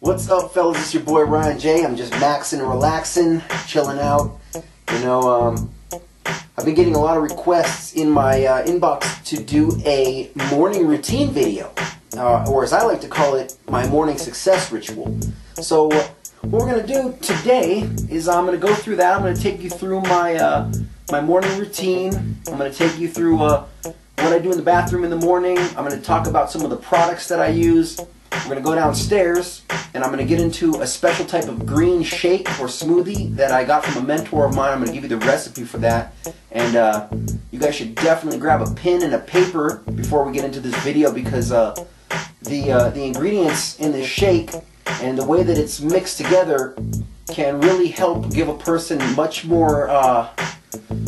What's up, fellas? It's your boy Ryan J. I'm just maxing and relaxing, chilling out. You know, um, I've been getting a lot of requests in my uh, inbox to do a morning routine video, uh, or as I like to call it, my morning success ritual. So, uh, what we're gonna do today is I'm gonna go through that. I'm gonna take you through my uh, my morning routine. I'm gonna take you through uh, what I do in the bathroom in the morning. I'm gonna talk about some of the products that I use. We're gonna go downstairs and I'm gonna get into a special type of green shake or smoothie that I got from a mentor of mine. I'm gonna give you the recipe for that. And uh, you guys should definitely grab a pen and a paper before we get into this video because uh, the uh, the ingredients in this shake and the way that it's mixed together can really help give a person much more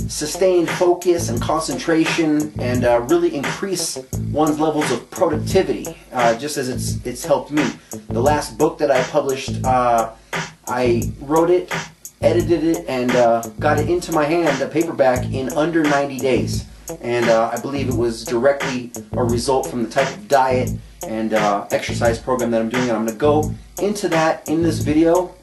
sustained focus and concentration and uh, really increase one's levels of productivity uh, just as it's it's helped me. The last book that I published uh, I wrote it edited it and uh, got it into my hand a paperback in under 90 days. And uh, I believe it was directly a result from the type of diet and uh, exercise program that I'm doing. And I'm going to go into that in this video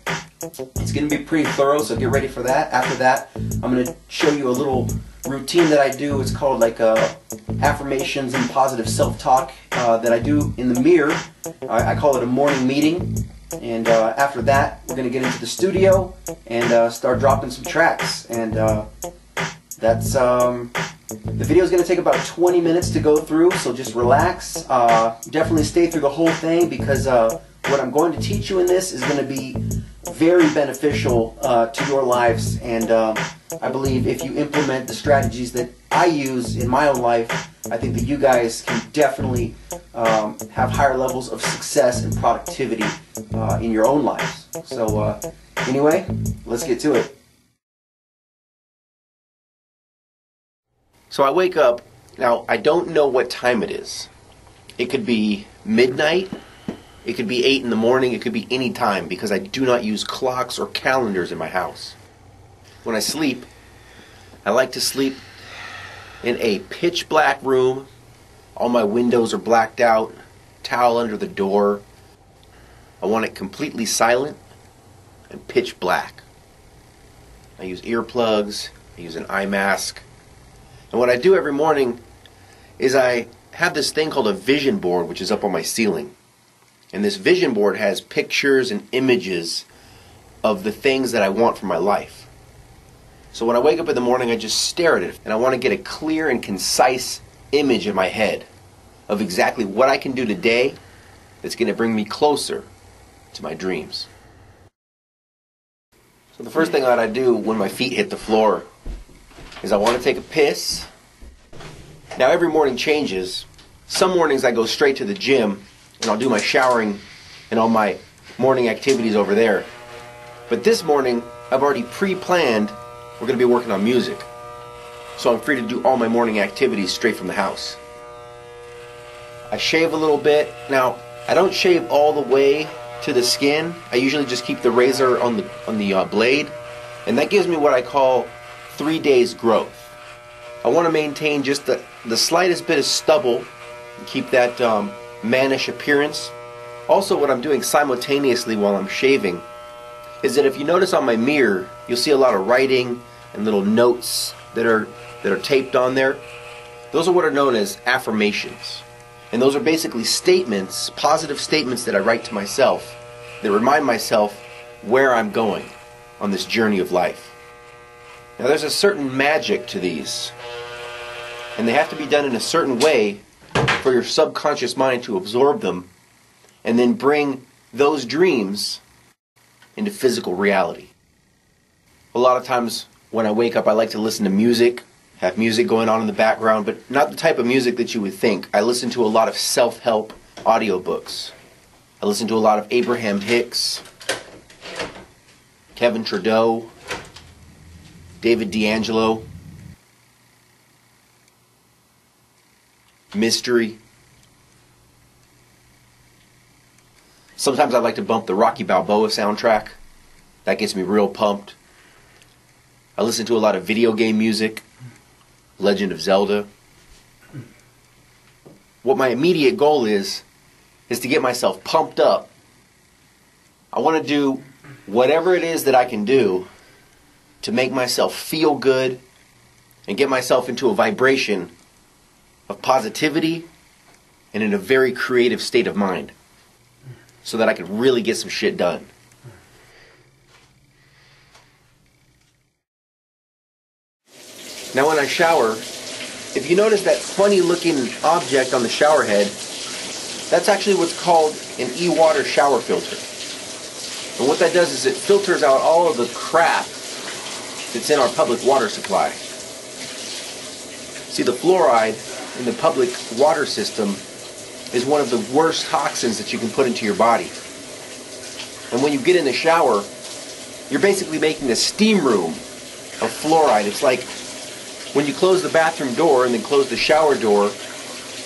it's going to be pretty thorough, so get ready for that. After that, I'm going to show you a little routine that I do. It's called like uh, affirmations and positive self-talk uh, that I do in the mirror. I, I call it a morning meeting. And uh, after that, we're going to get into the studio and uh, start dropping some tracks. And uh, that's um, the video is going to take about 20 minutes to go through, so just relax. Definitely stay through the whole thing because what I'm going to teach you in this is going to be very beneficial uh, to your lives. And um, I believe if you implement the strategies that I use in my own life, I think that you guys can definitely um, have higher levels of success and productivity uh, in your own lives. So, uh, anyway, let's get to it. So I wake up. Now, I don't know what time it is. It could be midnight it could be 8 in the morning, it could be any time because I do not use clocks or calendars in my house. When I sleep, I like to sleep in a pitch black room. All my windows are blacked out, towel under the door. I want it completely silent and pitch black. I use earplugs, I use an eye mask. And what I do every morning is I have this thing called a vision board, which is up on my ceiling. And this vision board has pictures and images of the things that I want for my life. So when I wake up in the morning, I just stare at it and I want to get a clear and concise image in my head of exactly what I can do today that's going to bring me closer to my dreams. So the first thing that I do when my feet hit the floor is I want to take a piss. Now every morning changes. Some mornings I go straight to the gym and I'll do my showering and all my morning activities over there. But this morning, I've already pre-planned we're going to be working on music. So I'm free to do all my morning activities straight from the house. I shave a little bit. Now, I don't shave all the way to the skin. I usually just keep the razor on the on the uh, blade, and that gives me what I call 3 days growth. I want to maintain just the the slightest bit of stubble and keep that um, mannish appearance. Also, what I'm doing simultaneously while I'm shaving is that if you notice on my mirror, you'll see a lot of writing and little notes that are that are taped on there. Those are what are known as affirmations. And those are basically statements, positive statements that I write to myself that remind myself where I'm going on this journey of life. Now there's a certain magic to these. And they have to be done in a certain way for your subconscious mind to absorb them and then bring those dreams into physical reality. A lot of times when I wake up, I like to listen to music, have music going on in the background, but not the type of music that you would think. I listen to a lot of self help audiobooks. I listen to a lot of Abraham Hicks, Kevin Trudeau, David D'Angelo. Mystery. Sometimes I like to bump the Rocky Balboa soundtrack. That gets me real pumped. I listen to a lot of video game music, Legend of Zelda. what my immediate goal is is to get myself pumped up. I want to do whatever it is that I can do to make myself feel good and get myself into a vibration of positivity and in a very creative state of mind so that I can really get some shit done. Now, when I shower, if you notice that funny looking object on the shower head, that's actually what's called an e-water shower filter. And what that does is it filters out all of the crap that's in our public water supply. See, the fluoride in the public water system is one of the worst toxins that you can put into your body. And when you get in the shower, you're basically making a steam room of fluoride. It's like when you close the bathroom door and then close the shower door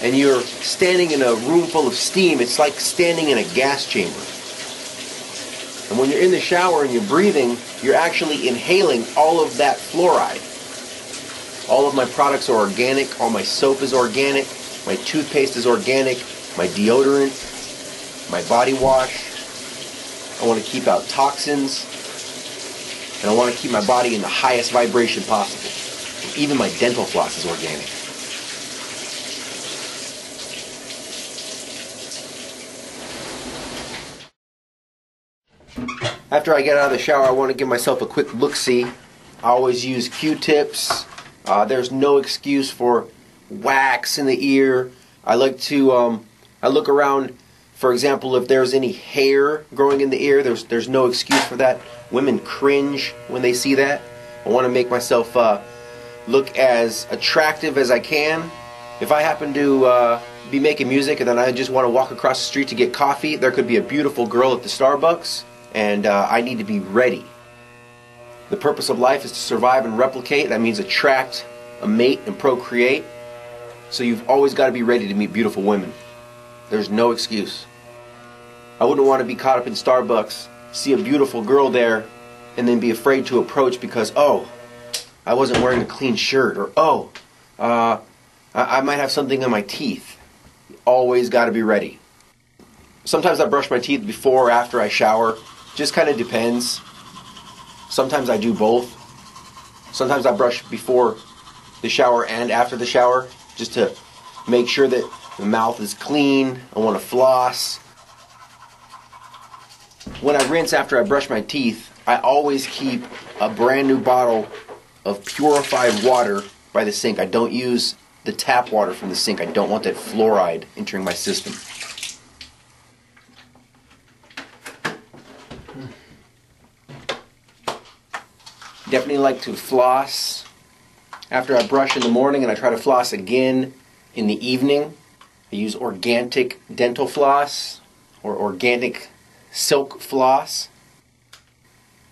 and you're standing in a room full of steam, it's like standing in a gas chamber. And when you're in the shower and you're breathing, you're actually inhaling all of that fluoride. All of my products are organic, all my soap is organic, my toothpaste is organic, my deodorant, my body wash. I want to keep out toxins, and I want to keep my body in the highest vibration possible. Even my dental floss is organic. After I get out of the shower, I want to give myself a quick look see. I always use Q tips. Uh, there's no excuse for wax in the ear. I like to, um, I look around, for example, if there's any hair growing in the ear, there's, there's no excuse for that. Women cringe when they see that. I want to make myself uh, look as attractive as I can. If I happen to uh, be making music and then I just want to walk across the street to get coffee, there could be a beautiful girl at the Starbucks and uh, I need to be ready. The purpose of life is to survive and replicate. That means attract a mate and procreate. So you've always got to be ready to meet beautiful women. There's no excuse. I wouldn't want to be caught up in Starbucks, see a beautiful girl there, and then be afraid to approach because, oh, I wasn't wearing a clean shirt, or oh, uh, I, I might have something in my teeth. always got to be ready. Sometimes I brush my teeth before or after I shower. Just kind of depends. Sometimes I do both. Sometimes I brush before the shower and after the shower just to make sure that the mouth is clean. I want to floss. When I rinse after I brush my teeth, I always keep a brand new bottle of purified water by the sink. I don't use the tap water from the sink. I don't want that fluoride entering my system. Definitely like to floss after I brush in the morning and I try to floss again in the evening. I use organic dental floss or organic silk floss.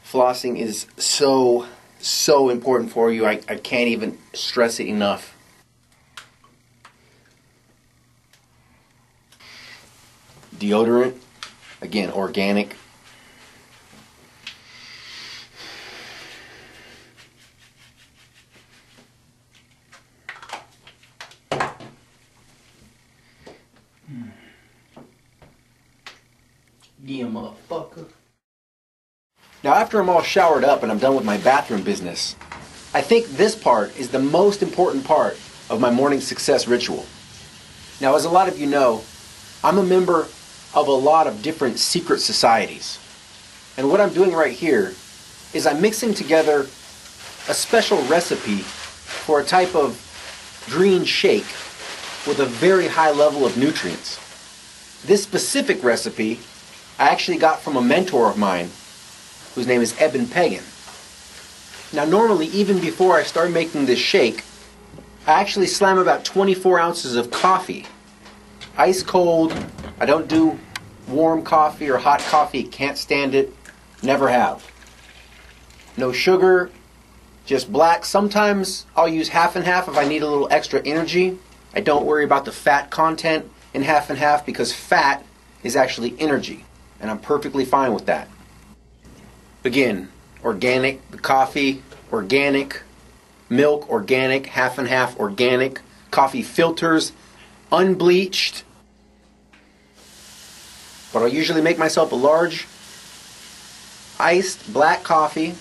Flossing is so, so important for you. I, I can't even stress it enough. Deodorant, again, organic. Yeah, motherfucker. Now, after I'm all showered up and I'm done with my bathroom business, I think this part is the most important part of my morning success ritual. Now, as a lot of you know, I'm a member of a lot of different secret societies. And what I'm doing right here is I'm mixing together a special recipe for a type of green shake with a very high level of nutrients. This specific recipe I actually got from a mentor of mine whose name is Eben Pagan. Now, normally, even before I start making this shake, I actually slam about 24 ounces of coffee. Ice cold. I don't do warm coffee or hot coffee. Can't stand it. Never have. No sugar, just black. Sometimes I'll use half and half if I need a little extra energy. I don't worry about the fat content in half and half because fat is actually energy, and I'm perfectly fine with that. Again, organic, coffee, organic, milk, organic, half and half, organic, coffee filters, unbleached. But I'll usually make myself a large iced black coffee.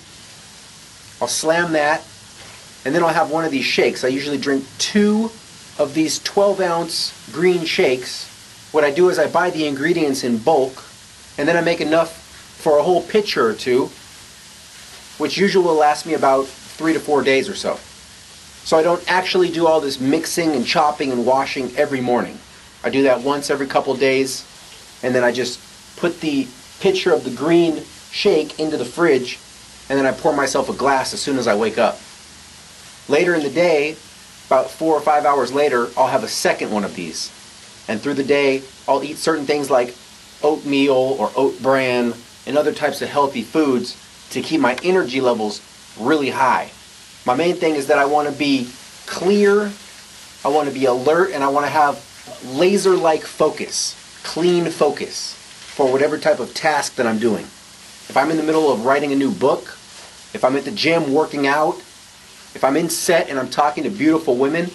I'll slam that, and then I'll have one of these shakes. I usually drink two of these 12 ounce green shakes. What I do is I buy the ingredients in bulk, and then I make enough for a whole pitcher or two, which usually will last me about three to four days or so. So I don't actually do all this mixing and chopping and washing every morning. I do that once every couple days, and then I just put the pitcher of the green shake into the fridge, and then I pour myself a glass as soon as I wake up. Later in the day, about four or five hours later, I'll have a second one of these. And through the day, I'll eat certain things like oatmeal or oat bran and other types of healthy foods to keep my energy levels really high. My main thing is that I want to be clear, I want to be alert, and I want to have laser like focus, clean focus for whatever type of task that I'm doing. If I'm in the middle of writing a new book, if I'm at the gym working out, if I'm in set and I'm talking to beautiful women,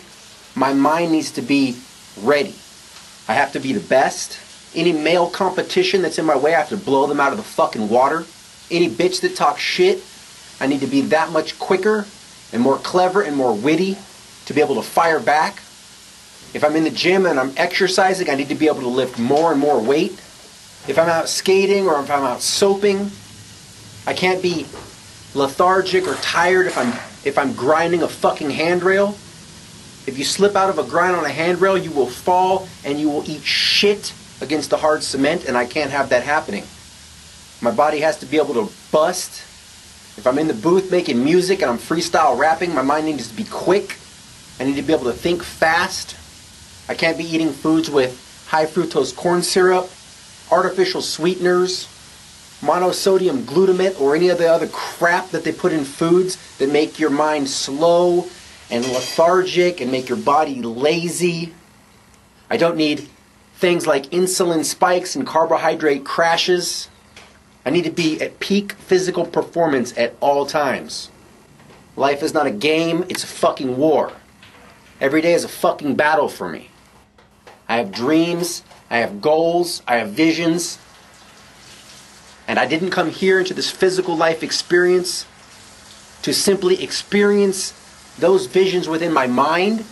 my mind needs to be ready. I have to be the best. Any male competition that's in my way, I have to blow them out of the fucking water. Any bitch that talks shit, I need to be that much quicker and more clever and more witty to be able to fire back. If I'm in the gym and I'm exercising, I need to be able to lift more and more weight. If I'm out skating or if I'm out soaping, I can't be lethargic or tired if I'm if I'm grinding a fucking handrail. If you slip out of a grind on a handrail, you will fall and you will eat shit against the hard cement, and I can't have that happening. My body has to be able to bust. If I'm in the booth making music and I'm freestyle rapping, my mind needs to be quick. I need to be able to think fast. I can't be eating foods with high fructose corn syrup, artificial sweeteners, monosodium glutamate, or any of the other crap that they put in foods that make your mind slow and lethargic and make your body lazy. I don't need things like insulin spikes and carbohydrate crashes. I need to be at peak physical performance at all times. Life is not a game, it's a fucking war. Every day is a fucking battle for me. I have dreams, I have goals, I have visions. And I didn't come here into this physical life experience to simply experience those visions within my mind.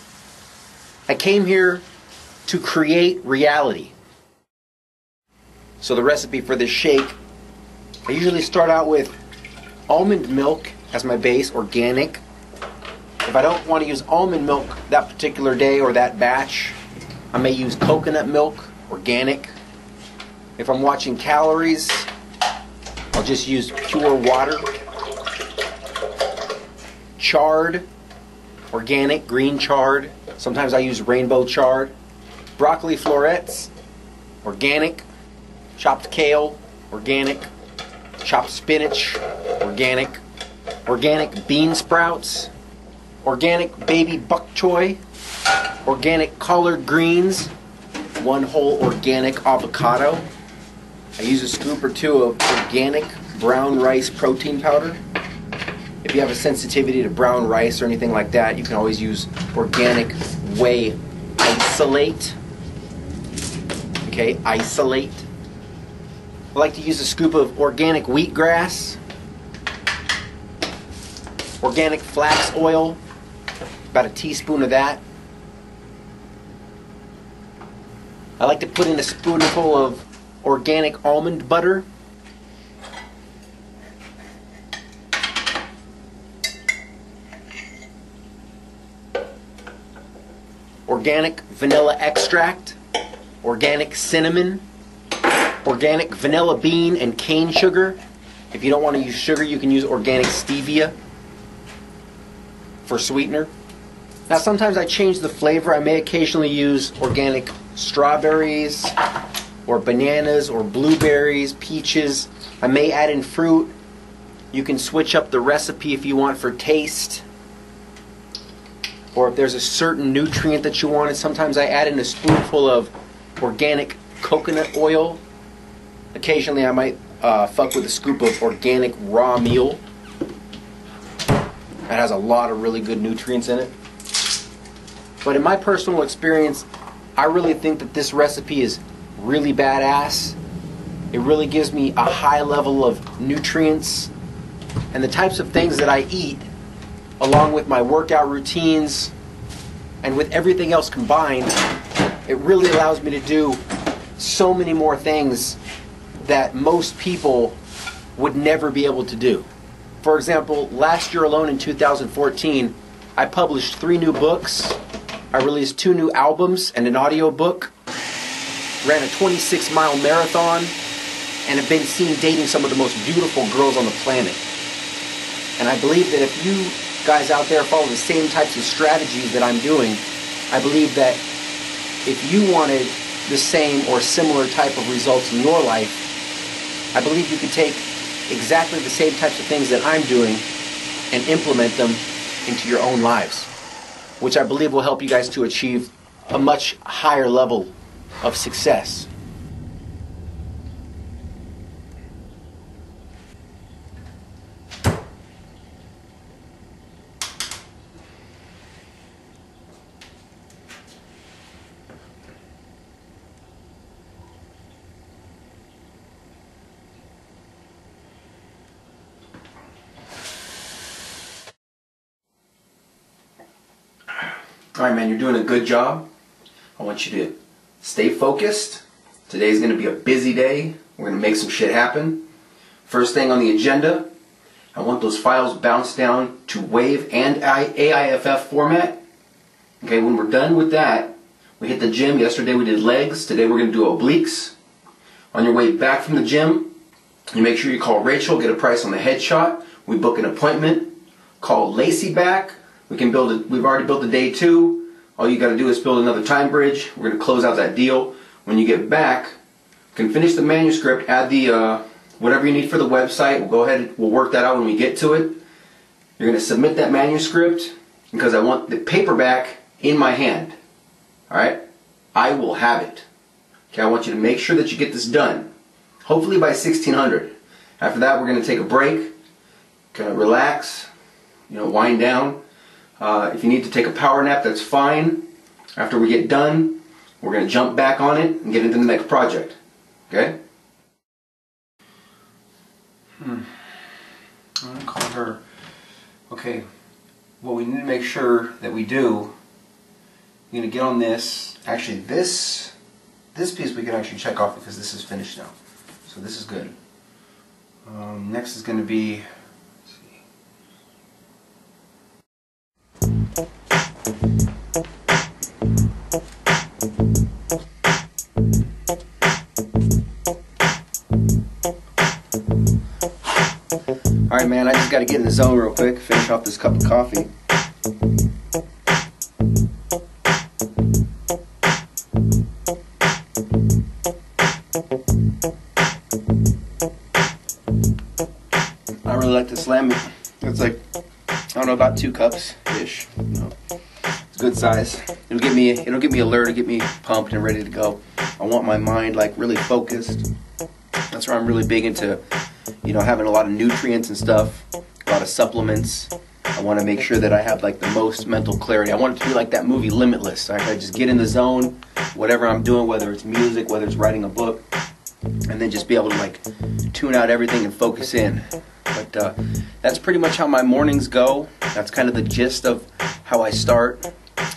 I came here to create reality. So the recipe for this shake, I usually start out with almond milk as my base, organic. If I don't want to use almond milk that particular day or that batch, I may use coconut milk, organic. If I'm watching calories, I'll just use pure water. Chard, organic, green chard. Sometimes I use rainbow chard. Broccoli florets, organic. Chopped kale, organic. Chopped spinach, organic. Organic bean sprouts. Organic baby bok choy. Organic collard greens. One whole organic avocado. I use a scoop or two of organic brown rice protein powder. If you have a sensitivity to brown rice or anything like that, you can always use organic whey isolate. Okay, isolate. I like to use a scoop of organic wheatgrass, organic flax oil, about a teaspoon of that. I like to put in a spoonful of organic almond butter. Organic vanilla extract, organic cinnamon, organic vanilla bean and cane sugar. If you don't want to use sugar, you can use organic stevia for sweetener. Now, sometimes I change the flavor. I may occasionally use organic strawberries or bananas or blueberries, peaches. I may add in fruit. You can switch up the recipe if you want for taste. Or if there's a certain nutrient that you want. And sometimes I add in a spoonful of organic coconut oil. Occasionally I might uh, fuck with a scoop of organic raw meal. That has a lot of really good nutrients in it. But in my personal experience, I really think that this recipe is really badass. It really gives me a high level of nutrients and the types of things that I eat, along with my workout routines and with everything else combined, it really allows me to do so many more things that most people would never be able to do. For example, last year alone in 2014, I published three new books. I released two new albums and an audio book. Ran a 26 mile marathon and have been seen dating some of the most beautiful girls on the planet. And I believe that if you guys out there follow the same types of strategies that I'm doing, I believe that if you wanted the same or similar type of results in your life, I believe you could take exactly the same types of things that I'm doing and implement them into your own lives, which I believe will help you guys to achieve a much higher level of success. Man, you're doing a good job. I want you to stay focused. Today's going to be a busy day. We're going to make some shit happen. First thing on the agenda, I want those files bounced down to WAVE and AIFF format. Okay, when we're done with that, we hit the gym. Yesterday we did legs. Today we're going to do obliques. On your way back from the gym, you make sure you call Rachel, get a price on the headshot. We book an appointment. Call Lacey back. We can build it. We've already built the day two. All you got to do is build another time bridge. We're going to close out that deal. When you get back, can finish the manuscript, add the uh, whatever you need for the website. We'll go ahead. We'll work that out when we get to it. You're going to submit that manuscript because I want the paperback in my hand. All right. I will have it. Okay. I want you to make sure that you get this done. Hopefully by 1600. After that, we're going to take a break. Kind of relax. You know, wind down. Uh, if you need to take a power nap, that's fine. After we get done, we're going to jump back on it and get into the next project. Okay? Hmm. To call her. Okay, what we need to make sure that we do, you're going to get on this. Actually, this this piece we can actually check off because this is finished now. So this is good. Um, next is going to be. Man. I just got to get in the zone real quick. Finish off this cup of coffee. I really like to slam it. It's like I don't know about two cups ish. It's good size. It'll get me. It'll get me alert. It'll get me pumped and ready to go. I want my mind like really focused. That's where I'm really big into, you know, having a lot of nutrients and stuff, a lot of supplements. I want to make sure that I have like the most mental clarity. I want it to be like that movie Limitless. I, just get in the zone, whatever I'm doing, whether it's music, whether it's writing a book, and then just be able to like tune out everything and focus in. But uh, that's pretty much how my mornings go. That's kind of the gist of how I start.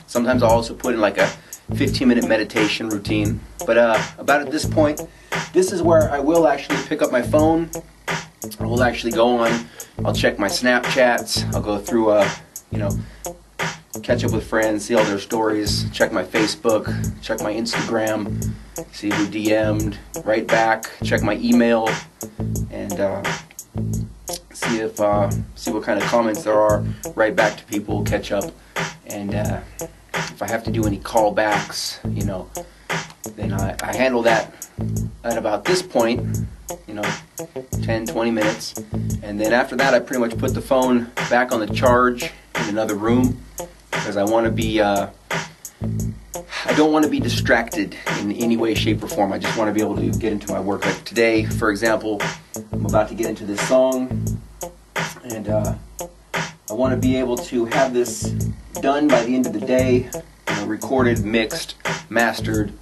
Sometimes I'll also put in like a 15 minute meditation routine. But uh, about at this point, this is where I will actually pick up my phone. I will actually go on. I'll check my Snapchats. I'll go through, uh, you know, catch up with friends, see all their stories, check my Facebook, check my Instagram, see who DM'd, write back, check my email, and uh, see if uh, see what kind of comments there are, write back to people, catch up, and uh, if I have to do any callbacks, you know, then I, I handle that at about this point, you know, 10, 20 minutes, and then after that, I pretty much put the phone back on the charge in another room because I want to be. Uh, I don't want to be distracted in any way, shape, or form. I just want to be able to get into my work. Like today, for example, I'm about to get into this song, and uh, I want to be able to have this done by the end of the day. You know, recorded, mixed, mastered,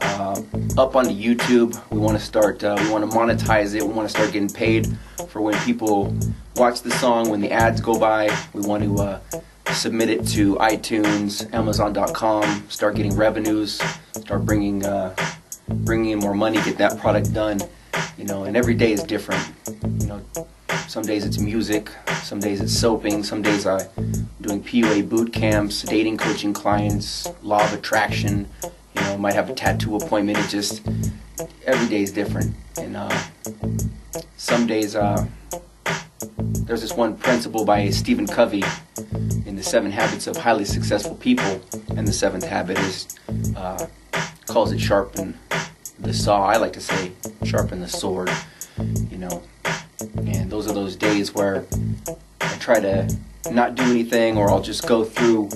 uh, up onto YouTube. We want to start. Uh, we want to monetize it. We want to start getting paid for when people watch the song. When the ads go by, we want to uh, submit it to iTunes, Amazon.com. Start getting revenues. Start bringing uh, bringing in more money. Get that product done. You know, and every day is different. You know, some days it's music, some days it's soaping, some days I'm doing PUA boot camps, dating coaching clients, law of attraction. You know, might have a tattoo appointment. It just every day is different, and uh, some days uh, there's this one principle by Stephen Covey in the Seven Habits of Highly Successful People, and the seventh habit is uh, calls it sharpen the saw. I like to say sharpen the sword. You know, and those are those days where I try to not do anything or I'll just go through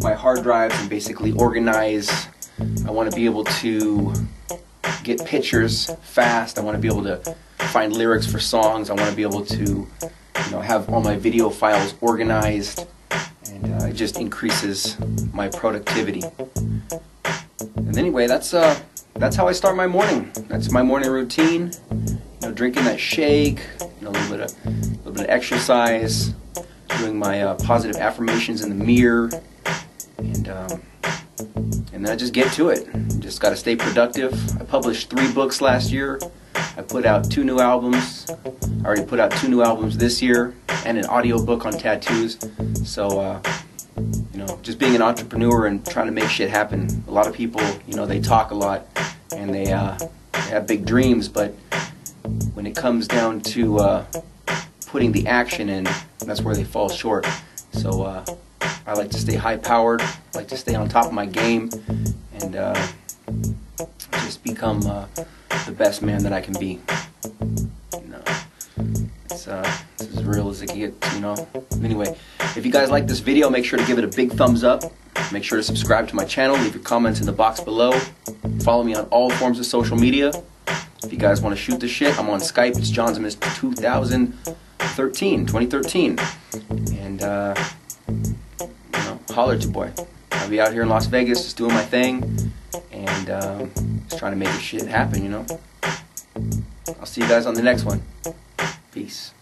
my hard drives and basically organize. I want to be able to get pictures fast. I want to be able to find lyrics for songs. I want to be able to, you know, have all my video files organized, and uh, it just increases my productivity. And anyway, that's uh, that's how I start my morning. That's my morning routine You know, drinking that shake, you know, a little bit of, a little bit of exercise, doing my uh, positive affirmations in the mirror, and um, and then I just get to it. Just got to stay productive. I published three books last year. I put out two new albums. I already put out two new albums this year, and an audio book on tattoos. So. Uh, you know, just being an entrepreneur and trying to make shit happen. A lot of people, you know, they talk a lot and they, uh, they have big dreams, but when it comes down to uh, putting the action in, that's where they fall short. So uh, I like to stay high powered, like to stay on top of my game, and uh, just become uh, the best man that I can be. You know, it's, uh, it's as real as it gets, you know. Anyway, if you guys like this video, make sure to give it a big thumbs up. Make sure to subscribe to my channel, leave your comments in the box below. Follow me on all forms of social media. If you guys want to shoot the shit, I'm on Skype. It's Jaunzemis 2013, 2013. And, uh, holler at your boy. I'll be out here in Las Vegas just doing my thing and um, just trying to make this shit happen, you know? I'll see you guys on the next one. Peace.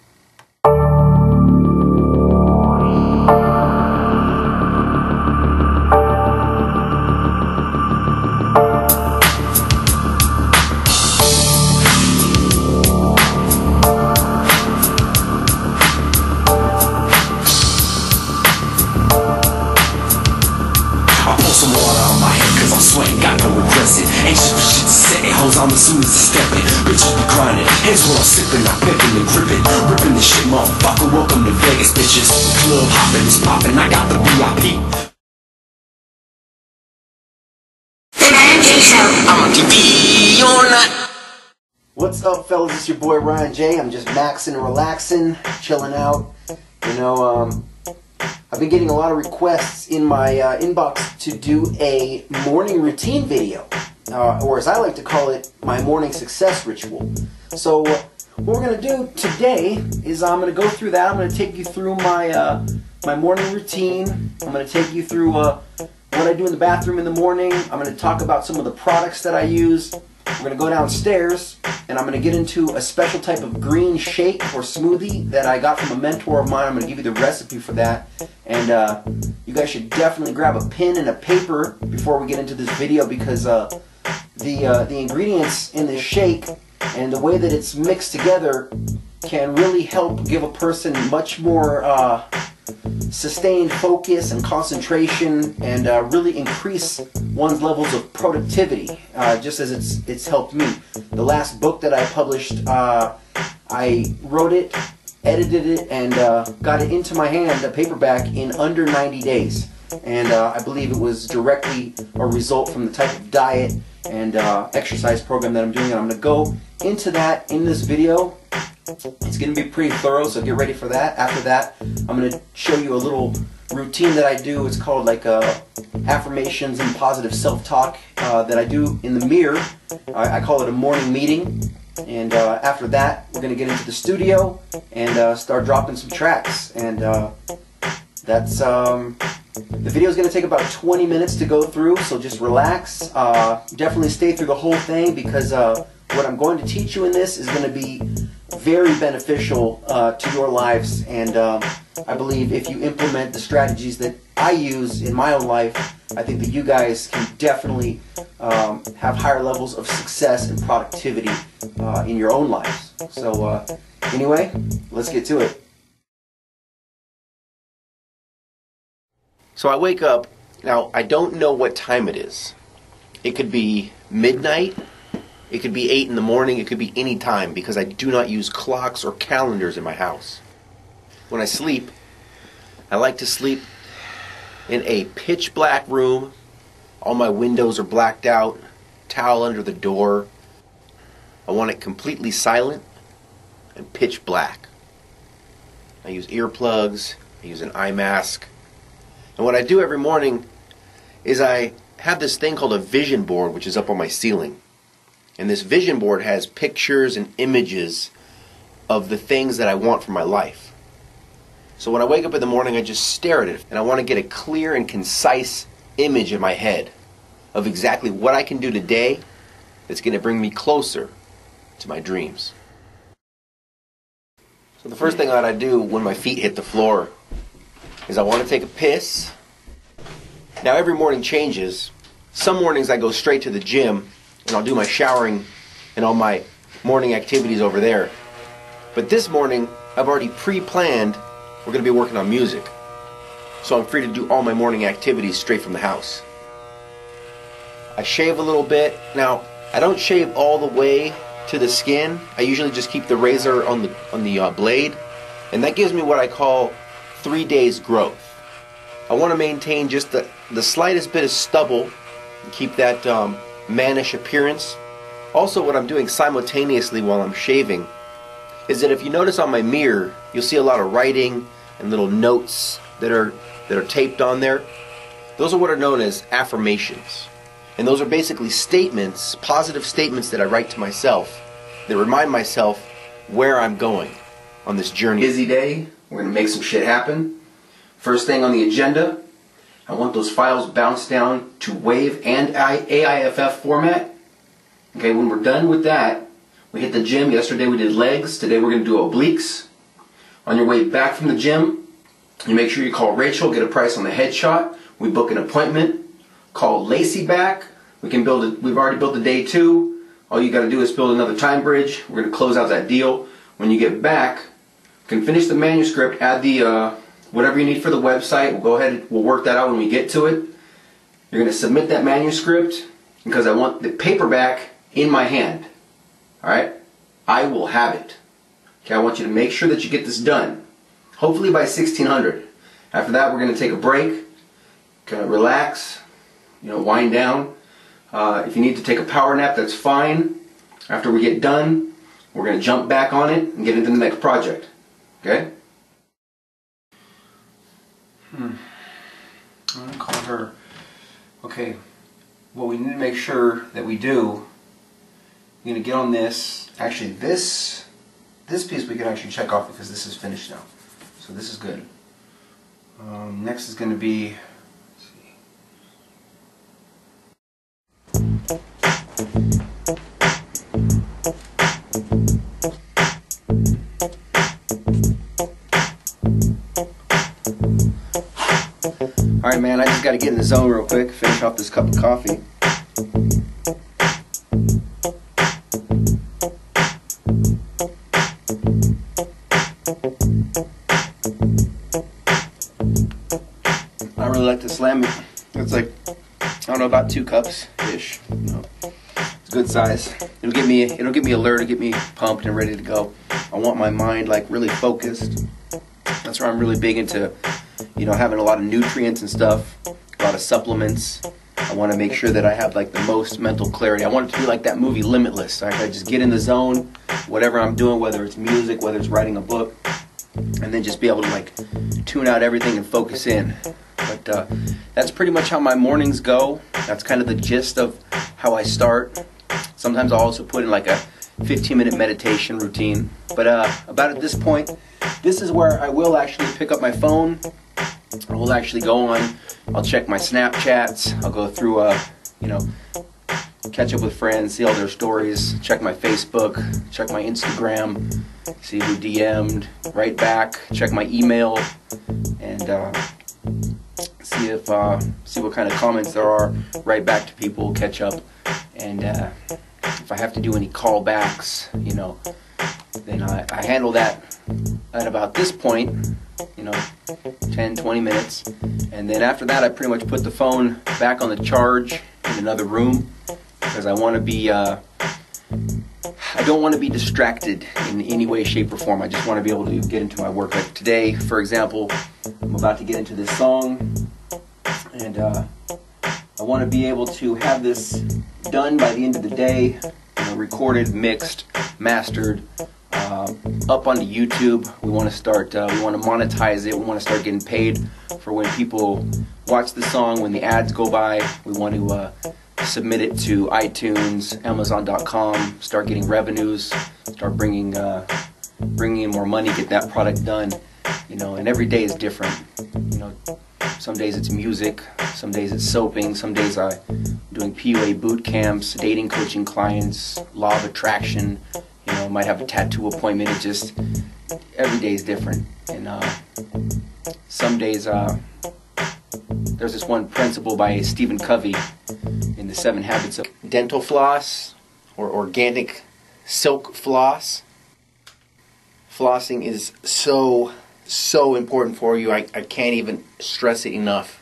Fellas? It's your boy Ryan J. I'm just maxing and relaxing, chilling out. You know, um, I've been getting a lot of requests in my uh, inbox to do a morning routine video uh, or as I like to call it, my morning success ritual. So what we're going to do today is I'm going to go through that. I'm going to take you through my uh, my morning routine. I'm going to take you through uh, what I do in the bathroom in the morning. I'm going to talk about some of the products that I use. We're going to go downstairs and I'm going to get into a special type of green shake or smoothie that I got from a mentor of mine. I'm going to give you the recipe for that. And uh, you guys should definitely grab a pen and a paper before we get into this video because uh, the uh, the ingredients in this shake and the way that it's mixed together can really help give a person much more uh, sustained focus and concentration and uh, really increase one's levels of productivity uh, just as it's it's helped me the last book that I published uh, I wrote it edited it and uh, got it into my hand a paperback in under 90 days and uh, I believe it was directly a result from the type of diet and uh, exercise program that I'm doing. And I'm going to go into that in this video. It's going to be pretty thorough, so get ready for that. After that, I'm going to show you a little routine that I do. It's called like uh, affirmations and positive self-talk uh, that I do in the mirror. I, I call it a morning meeting. And uh, after that, we're going to get into the studio and uh, start dropping some tracks. And uh, that's um, The video is going to take about 20 minutes to go through, so just relax. Definitely stay through the whole thing because what I'm going to teach you in this is going to be very beneficial uh, to your lives. And um, I believe if you implement the strategies that I use in my own life, I think that you guys can definitely um, have higher levels of success and productivity uh, in your own lives. So, uh, anyway, let's get to it. So I wake up. Now, I don't know what time it is. It could be midnight. It could be 8 in the morning. It could be any time because I do not use clocks or calendars in my house. When I sleep, I like to sleep in a pitch black room. All my windows are blacked out, towel under the door. I want it completely silent and pitch black. I use earplugs, I use an eye mask. And what I do every morning is I have this thing called a vision board, which is up on my ceiling. And this vision board has pictures and images of the things that I want for my life. So when I wake up in the morning, I just stare at it and I want to get a clear and concise image in my head of exactly what I can do today that's going to bring me closer to my dreams. So the first thing that I do when my feet hit the floor is I want to take a piss. Now every morning changes. Some mornings I go straight to the gym and I'll do my showering and all my morning activities over there. But this morning I've already pre-planned we're going to be working on music. So I'm free to do all my morning activities straight from the house. I shave a little bit. Now, I don't shave all the way to the skin. I usually just keep the razor on the on the uh, blade, and that gives me what I call three days growth. I want to maintain just the the slightest bit of stubble and keep that um, mannish appearance. Also, what I'm doing simultaneously while I'm shaving is that if you notice on my mirror, you'll see a lot of writing and little notes that are that are taped on there. Those are what are known as affirmations. And those are basically statements, positive statements that I write to myself that remind myself where I'm going on this journey. Busy day, we're going to make some shit happen. First thing on the agenda, I want those files bounced down to WAV and AIFF format. Okay, when we're done with that, we hit the gym. Yesterday we did legs. Today we're going to do obliques. On your way back from the gym, you make sure you call Rachel, get a price on the headshot. We book an appointment. Call Lacey back. We can build it. We've already built the day two. All you got to do is build another time bridge. We're going to close out that deal. When you get back, you can finish the manuscript, add the uh, whatever you need for the website. We'll go ahead. We'll work that out when we get to it. You're going to submit that manuscript because I want the paperback in my hand. All right? I will have it. Okay, I want you to make sure that you get this done. Hopefully by 1600. After that, we're going to take a break, kind of relax, you know, wind down. Uh, if you need to take a power nap, that's fine. After we get done, we're going to jump back on it and get into the next project. Okay? Hmm. I'm going to call her. Okay, what we need to make sure that we do, you're going to get on this. Actually, this this piece we can actually check off because this is finished now. So this is good. Um, next is going to be Alright, man, I just gotta get in the zone real quick, finish off this cup of coffee. I really like to slam it. It's like, I don't know, about two cups ish. It's good size. It'll get me, it'll get me alert, it'll get me pumped and ready to go. I want my mind like really focused. That's where I'm really big into you know, having a lot of nutrients and stuff, a lot of supplements. I want to make sure that I have like the most mental clarity. I want it to be like that movie Limitless. I just get in the zone, whatever I'm doing, whether it's music, whether it's writing a book, and then just be able to like tune out everything and focus in. But uh, that's pretty much how my mornings go. That's kind of the gist of how I start. Sometimes I'll also put in like a 15 minute meditation routine. But uh, about at this point, this is where I will actually pick up my phone we'll actually go on. I'll check my Snapchats. I'll go through, uh, you know, catch up with friends, see all their stories, check my Facebook, check my Instagram, see who DM'd, write back, check my email, and uh, see if uh, see what kind of comments there are. Write back to people, catch up, and uh, if I have to do any callbacks, you know, then I, I handle that at about this point, you know, 10, 20 minutes. And then after that, I pretty much put the phone back on the charge in another room because I want to be, uh, I don't want to be distracted in any way, shape, or form. I just want to be able to get into my work. Like today, for example, I'm about to get into this song, and uh, I want to be able to have this done by the end of the day, you know, recorded, mixed, mastered, uh, up onto YouTube. We want to start, uh, we want to monetize it. We want to start getting paid for when people watch the song, when the ads go by. We want to uh, submit it to iTunes, Amazon.com, start getting revenues, start bringing uh, bringing in more money, get that product done. You know, and every day is different. You know, some days it's music, some days it's soaping, some days I'm doing PUA boot camps, dating coaching clients, law of attraction. Know, might have a tattoo appointment. It just every day is different, and uh, some days uh, there's this one principle by Stephen Covey in the Seven Habits of Dental Floss or organic silk floss. Flossing is so so important for you. I, I can't even stress it enough.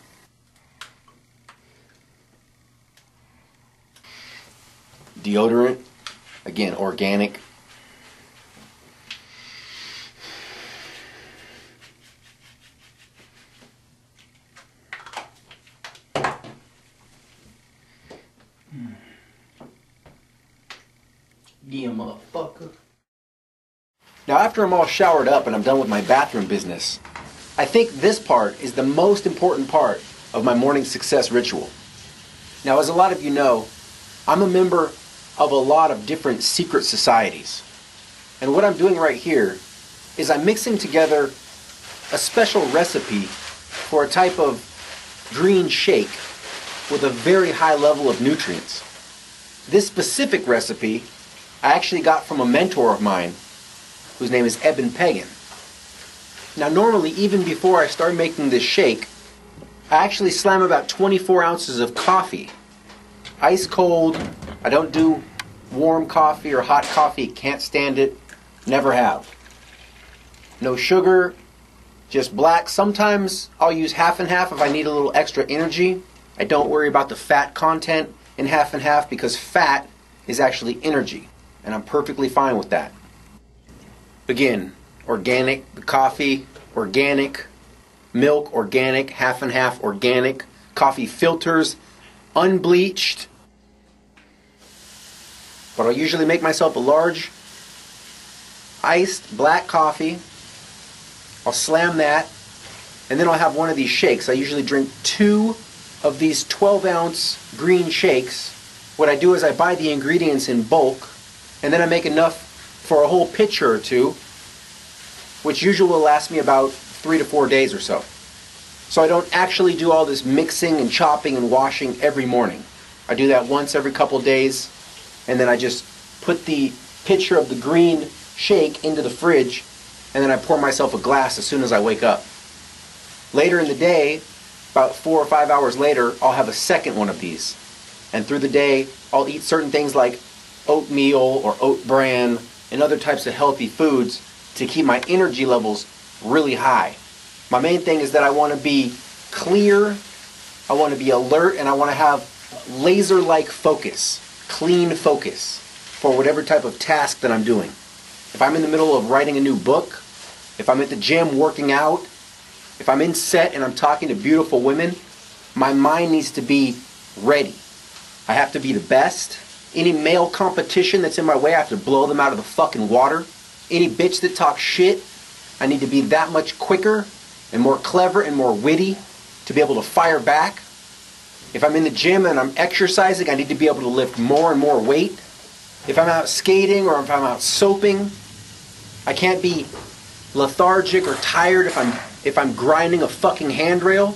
Deodorant, again, organic. Yeah, motherfucker. Now, after I'm all showered up and I'm done with my bathroom business, I think this part is the most important part of my morning success ritual. Now, as a lot of you know, I'm a member of a lot of different secret societies. And what I'm doing right here is I'm mixing together a special recipe for a type of green shake with a very high level of nutrients. This specific recipe I actually got from a mentor of mine whose name is Eben Pagan. Now, normally, even before I start making this shake, I actually slam about 24 ounces of coffee. Ice cold. I don't do warm coffee or hot coffee. Can't stand it. Never have. No sugar, just black. Sometimes I'll use half and half if I need a little extra energy. I don't worry about the fat content in half and half because fat is actually energy and I'm perfectly fine with that. Again, organic, coffee, organic, milk, organic, half and half organic, coffee filters, unbleached. But I'll usually make myself a large iced black coffee. I'll slam that, and then I'll have one of these shakes. I usually drink two of these 12 ounce green shakes. What I do is I buy the ingredients in bulk and then I make enough for a whole pitcher or two, which usually will last me about three to four days or so. So I don't actually do all this mixing and chopping and washing every morning. I do that once every couple days, and then I just put the pitcher of the green shake into the fridge, and then I pour myself a glass as soon as I wake up. Later in the day, about four or five hours later, I'll have a second one of these. And through the day, I'll eat certain things like oatmeal or oat bran and other types of healthy foods to keep my energy levels really high. My main thing is that I want to be clear, I want to be alert, and I want to have laser like focus, clean focus for whatever type of task that I'm doing. If I'm in the middle of writing a new book, if I'm at the gym working out, if I'm in set and I'm talking to beautiful women, my mind needs to be ready. I have to be the best. Any male competition that's in my way, I have to blow them out of the fucking water. Any bitch that talks shit, I need to be that much quicker and more clever and more witty to be able to fire back. If I'm in the gym and I'm exercising, I need to be able to lift more and more weight. If I'm out skating or if I'm out soaping, I can't be lethargic or tired if I'm if I'm grinding a fucking handrail,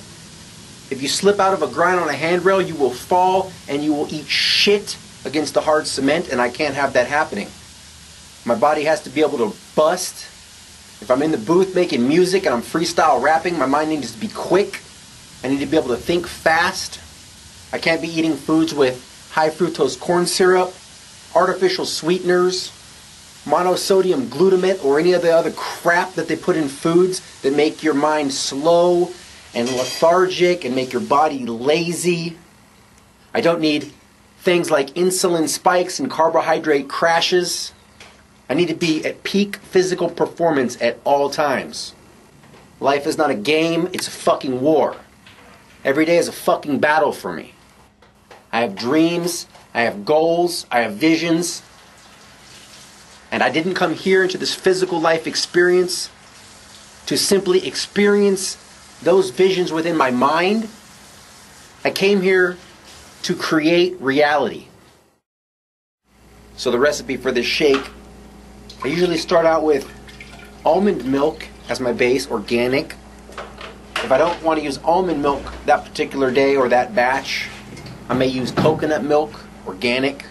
if you slip out of a grind on a handrail, you will fall and you will eat shit against the hard cement, and I can't have that happening. My body has to be able to bust. If I'm in the booth making music and I'm freestyle rapping, my mind needs to be quick. I need to be able to think fast. I can't be eating foods with high fructose corn syrup, artificial sweeteners, monosodium glutamate, or any of the other crap that they put in foods that make your mind slow and lethargic and make your body lazy. I don't need things like insulin spikes and carbohydrate crashes. I need to be at peak physical performance at all times. Life is not a game, it's a fucking war. Every day is a fucking battle for me. I have dreams, I have goals, I have visions. And I didn't come here into this physical life experience to simply experience those visions within my mind. I came here to create reality. So, the recipe for this shake, I usually start out with almond milk as my base, organic. If I don't want to use almond milk that particular day or that batch, I may use coconut milk, organic.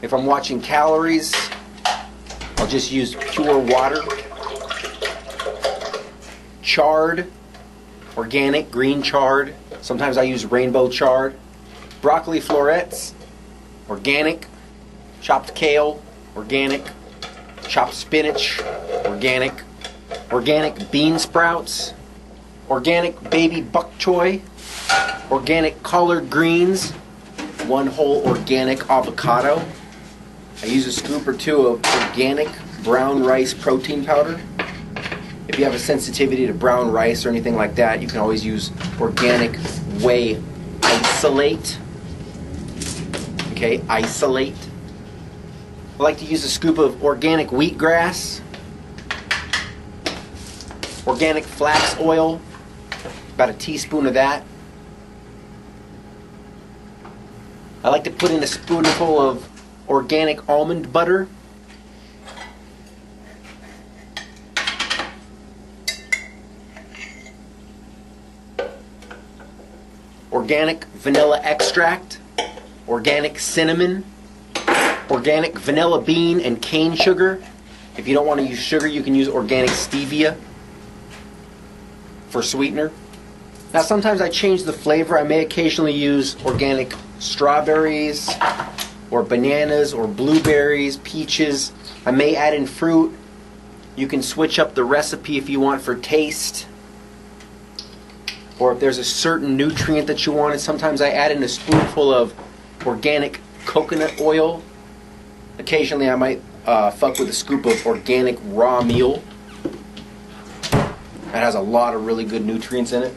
If I'm watching calories, I'll just use pure water. Chard, organic, green chard. Sometimes I use rainbow chard. Broccoli florets, organic. Chopped kale, organic. Chopped spinach, organic. Organic bean sprouts. Organic baby bok choy. Organic collard greens. One whole organic avocado. I use a scoop or two of organic brown rice protein powder. If you have a sensitivity to brown rice or anything like that, you can always use organic whey isolate. Okay, isolate. I like to use a scoop of organic wheatgrass, organic flax oil, about a teaspoon of that. I like to put in a spoonful of organic almond butter. Organic vanilla extract, organic cinnamon, organic vanilla bean and cane sugar. If you don't want to use sugar, you can use organic stevia for sweetener. Now, sometimes I change the flavor. I may occasionally use organic strawberries or bananas or blueberries, peaches. I may add in fruit. You can switch up the recipe if you want for taste. Or if there's a certain nutrient that you want, sometimes I add in a spoonful of organic coconut oil. Occasionally, I might uh, fuck with a scoop of organic raw meal. That has a lot of really good nutrients in it.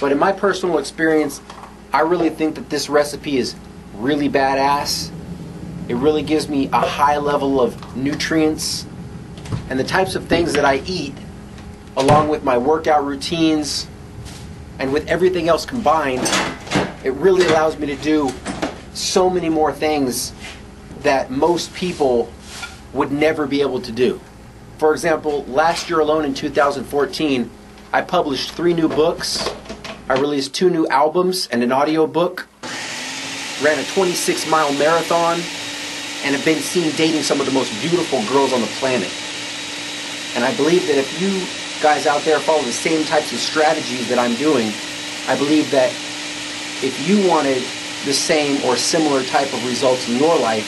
But in my personal experience, I really think that this recipe is really badass. It really gives me a high level of nutrients and the types of things that I eat, along with my workout routines and with everything else combined, it really allows me to do so many more things that most people would never be able to do. For example, last year alone in 2014, I published three new books. I released two new albums and an audio book ran a 26 mile marathon, and have been seen dating some of the most beautiful girls on the planet. And I believe that if you guys out there follow the same types of strategies that I'm doing, I believe that if you wanted the same or similar type of results in your life,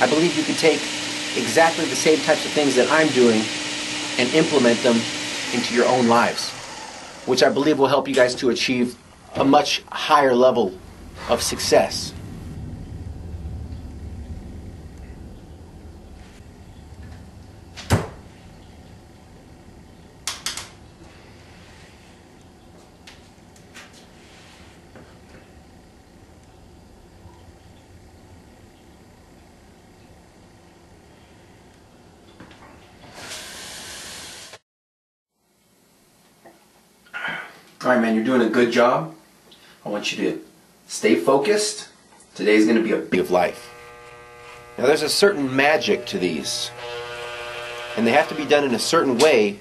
I believe you could take exactly the same types of things that I'm doing and implement them into your own lives, which I believe will help you guys to achieve a much higher level of success. All right, man, you're doing a good job. I want you to stay focused. Today's going to be a big of life. Now, there's a certain magic to these, and they have to be done in a certain way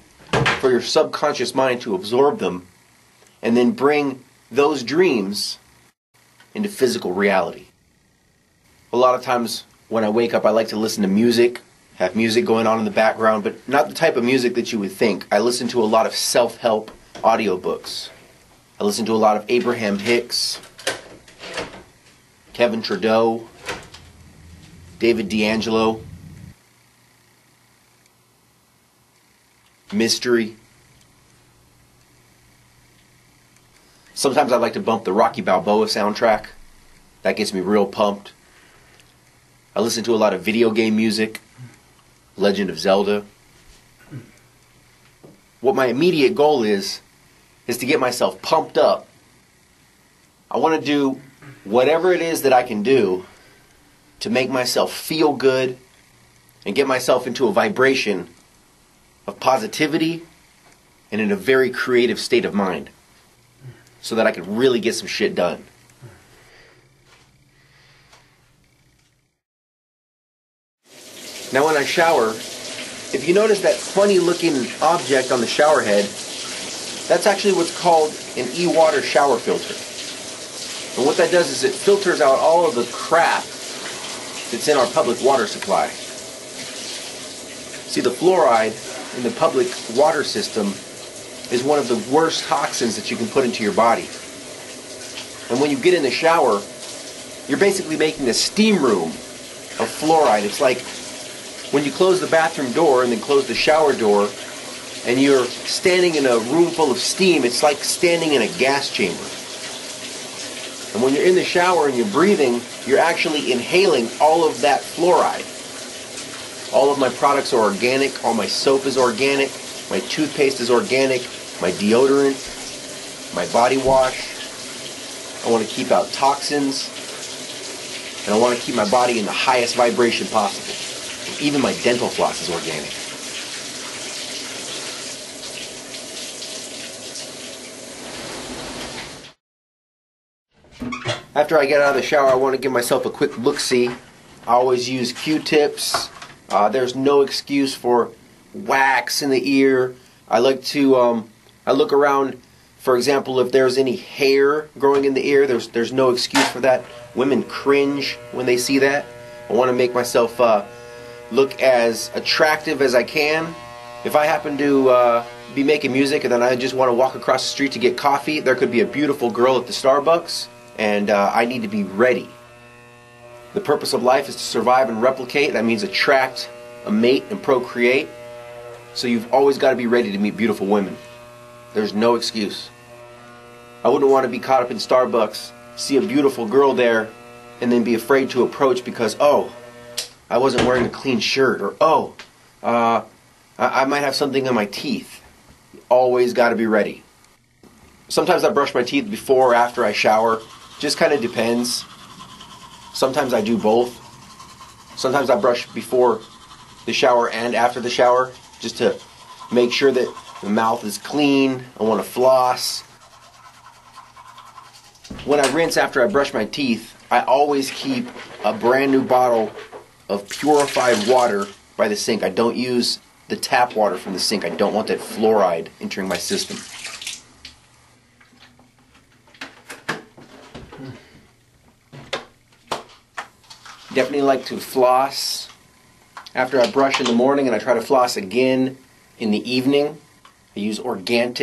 for your subconscious mind to absorb them and then bring those dreams into physical reality. A lot of times when I wake up, I like to listen to music, have music going on in the background, but not the type of music that you would think. I listen to a lot of self help audiobooks. I listen to a lot of Abraham Hicks, Kevin Trudeau, David D'Angelo, Mystery. Sometimes I like to bump the Rocky Balboa soundtrack. That gets me real pumped. I listen to a lot of video game music, Legend of Zelda. What my immediate goal is, is to get myself pumped up. I want to do whatever it is that I can do to make myself feel good and get myself into a vibration of positivity and in a very creative state of mind so that I can really get some shit done. Now, when I shower, if you notice that funny looking object on the shower head, that's actually what's called an e water shower filter. And what that does is it filters out all of the crap that's in our public water supply. See, the fluoride in the public water system is one of the worst toxins that you can put into your body. And when you get in the shower, you're basically making a steam room of fluoride. It's like when you close the bathroom door and then close the shower door and you're standing in a room full of steam, it's like standing in a gas chamber. And when you're in the shower and you're breathing, you're actually inhaling all of that fluoride. All of my products are organic, all my soap is organic, my toothpaste is organic, my deodorant, my body wash. I want to keep out toxins, and I want to keep my body in the highest vibration possible. Even my dental floss is organic. After I get out of the shower, I want to give myself a quick look see. I always use Q tips. Uh, there's no excuse for wax in the ear. I like to, um, I look around, for example, if there's any hair growing in the ear, there's, there's no excuse for that. Women cringe when they see that. I want to make myself uh, look as attractive as I can. If I happen to uh, be making music and then I just want to walk across the street to get coffee, there could be a beautiful girl at the Starbucks and uh, I need to be ready. The purpose of life is to survive and replicate. That means attract a mate and procreate. So you've always got to be ready to meet beautiful women. There's no excuse. I wouldn't want to be caught up in Starbucks, see a beautiful girl there, and then be afraid to approach because, oh, I wasn't wearing a clean shirt, or oh, uh, I, I might have something in my teeth. always got to be ready. Sometimes I brush my teeth before or after I shower. Just kind of depends. Sometimes I do both. Sometimes I brush before the shower and after the shower just to make sure that the mouth is clean. I want to floss. When I rinse after I brush my teeth, I always keep a brand new bottle of purified water by the sink. I don't use the tap water from the sink. I don't want that fluoride entering my system. Definitely like to floss after I brush in the morning and I try to floss again in the evening. I use Organic